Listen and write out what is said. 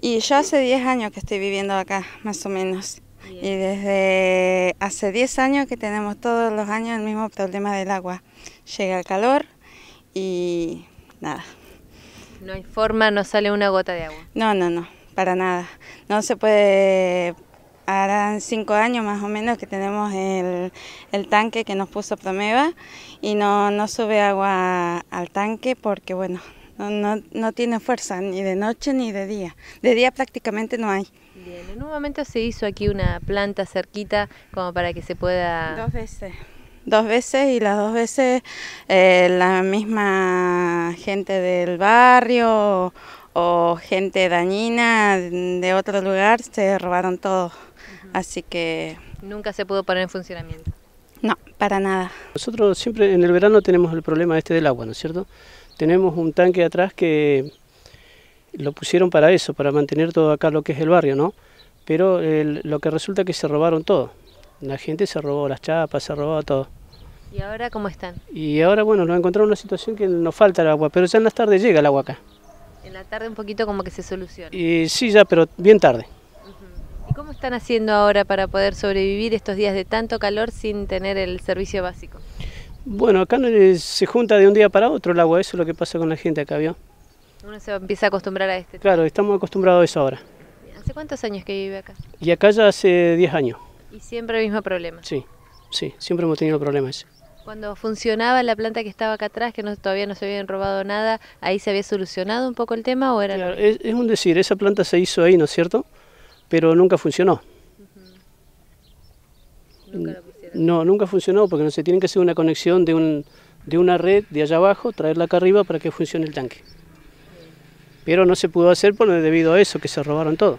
Y yo hace 10 años que estoy viviendo acá, más o menos. Y desde hace 10 años que tenemos todos los años el mismo problema del agua. Llega el calor y nada. No hay forma, no sale una gota de agua. No, no, no, para nada. No se puede harán cinco años más o menos que tenemos el, el tanque que nos puso Promeva y no, no sube agua al tanque porque, bueno, no, no, no, tiene fuerza ni de noche ni de día. De día prácticamente no hay. Bien, en un momento se hizo aquí una planta cerquita como para que se pueda... Dos veces. Dos veces y las dos veces eh, la misma gente del barrio o gente dañina de otro lugar se robaron todo. Así que... Nunca se pudo poner en funcionamiento. No, para nada. Nosotros siempre en el verano tenemos el problema este del agua, ¿no es cierto? Tenemos un tanque atrás que lo pusieron para eso, para mantener todo acá lo que es el barrio, ¿no? Pero lo que resulta es que se robaron todo. La gente se robó las chapas, se robó todo. ¿Y ahora cómo están? Y ahora, bueno, nos encontramos en una situación que nos falta el agua, pero ya en las tardes llega el agua acá. En la tarde un poquito como que se soluciona. Y sí, ya, pero bien tarde. ¿Cómo están haciendo ahora para poder sobrevivir estos días de tanto calor sin tener el servicio básico? Bueno, acá se junta de un día para otro el agua, eso es lo que pasa con la gente acá, ¿vio? Uno se empieza a acostumbrar a este. Claro, estamos acostumbrados a eso ahora. ¿Hace cuántos años que vive acá? Y acá ya hace 10 años. ¿Y siempre el mismo problema? Sí, sí, siempre hemos tenido problemas. Cuando funcionaba la planta que estaba acá atrás, que no, todavía no se habían robado nada, ¿ahí se había solucionado un poco el tema o era...? Claro, es, es un decir, esa planta se hizo ahí, ¿no es cierto?, pero nunca funcionó. No, nunca funcionó porque no se tiene que hacer una conexión de, un, de una red de allá abajo, traerla acá arriba para que funcione el tanque. Pero no se pudo hacer por, debido a eso, que se robaron todo.